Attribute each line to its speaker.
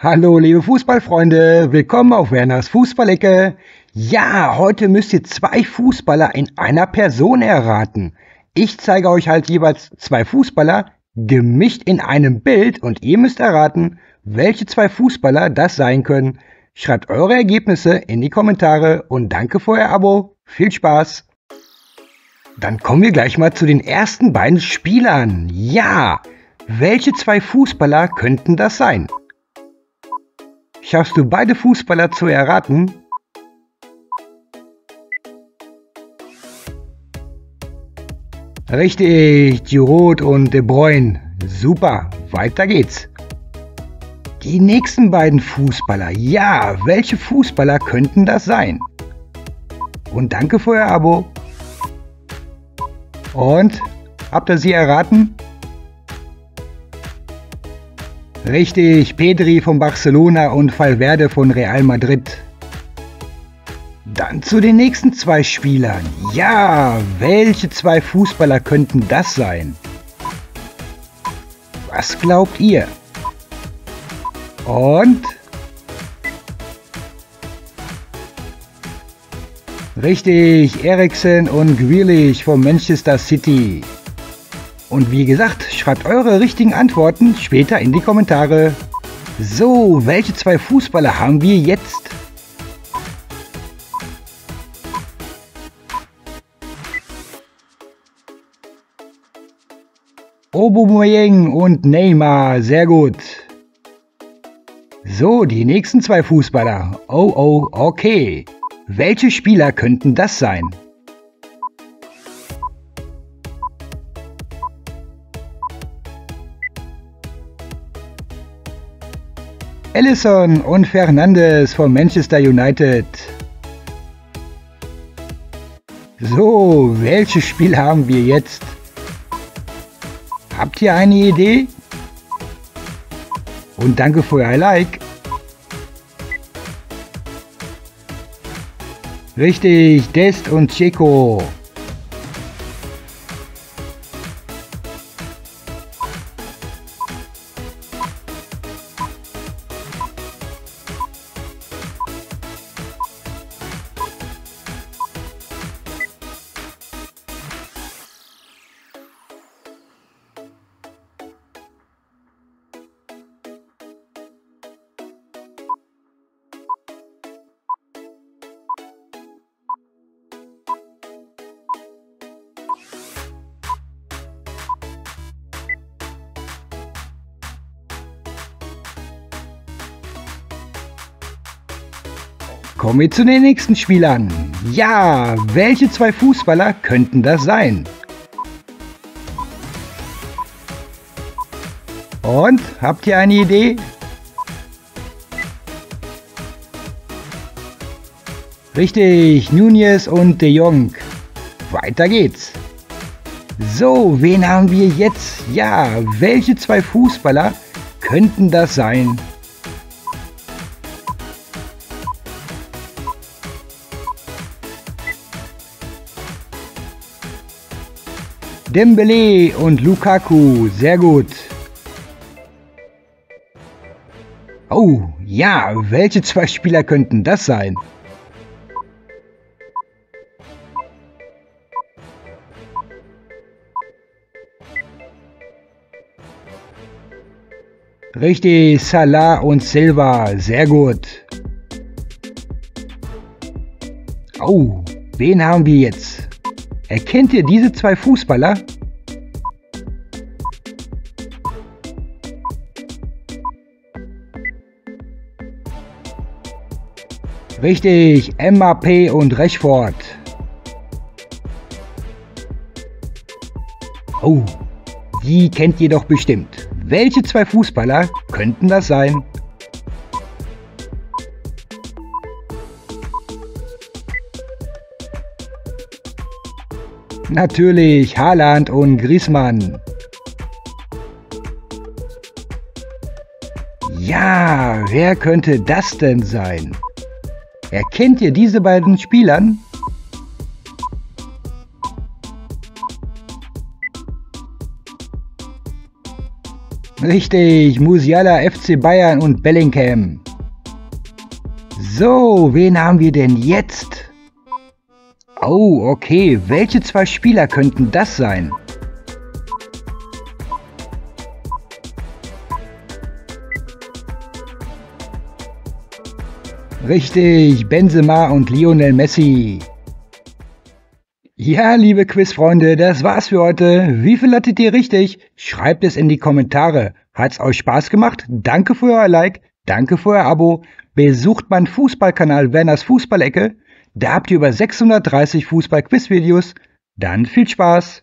Speaker 1: Hallo liebe Fußballfreunde, willkommen auf Werners Fußballecke. Ja, heute müsst ihr zwei Fußballer in einer Person erraten. Ich zeige euch halt jeweils zwei Fußballer gemischt in einem Bild und ihr müsst erraten, welche zwei Fußballer das sein können. Schreibt eure Ergebnisse in die Kommentare und danke für euer Abo. Viel Spaß! Dann kommen wir gleich mal zu den ersten beiden Spielern. Ja, welche zwei Fußballer könnten das sein? Schaffst du beide Fußballer zu erraten? Richtig, Giroud und De Bruyne. Super, weiter geht's. Die nächsten beiden Fußballer. Ja, welche Fußballer könnten das sein? Und danke für euer Abo. Und, habt ihr sie erraten? Richtig, Pedri von Barcelona und Valverde von Real Madrid. Dann zu den nächsten zwei Spielern. Ja, welche zwei Fußballer könnten das sein? Was glaubt ihr? Und? Richtig, Eriksen und Grealish von Manchester City. Und wie gesagt, schreibt eure richtigen Antworten später in die Kommentare. So, welche zwei Fußballer haben wir jetzt? Aubameyang und Neymar, sehr gut. So, die nächsten zwei Fußballer. Oh, oh, okay. Welche Spieler könnten das sein? Allison und Fernandes von Manchester United. So, welches Spiel haben wir jetzt? Habt ihr eine Idee? Und danke für euer Like. Richtig, Dest und Chico. Kommen wir zu den nächsten Spielern. Ja, welche zwei Fußballer könnten das sein? Und, habt ihr eine Idee? Richtig, Nunez und De Jong. Weiter geht's. So, wen haben wir jetzt? Ja, welche zwei Fußballer könnten das sein? Dembele und Lukaku, sehr gut. Oh, ja, welche zwei Spieler könnten das sein? Richtig, Salah und Silva, sehr gut. Oh, wen haben wir jetzt? Erkennt ihr diese zwei Fußballer? Richtig, MAP und Rechford. Oh, die kennt ihr doch bestimmt. Welche zwei Fußballer könnten das sein? Natürlich Haaland und Griezmann. Ja, wer könnte das denn sein? Erkennt ihr diese beiden Spielern? Richtig, Musiala, FC Bayern und Bellingham. So, wen haben wir denn jetzt? Oh, okay, welche zwei Spieler könnten das sein? Richtig, Benzema und Lionel Messi. Ja, liebe Quizfreunde, das war's für heute. Wie viel hattet ihr richtig? Schreibt es in die Kommentare. Hat's euch Spaß gemacht? Danke für euer Like, danke für euer Abo. Besucht meinen Fußballkanal Werners Fußballecke. Da habt ihr über 630 Fußball-Quiz-Videos. Dann viel Spaß!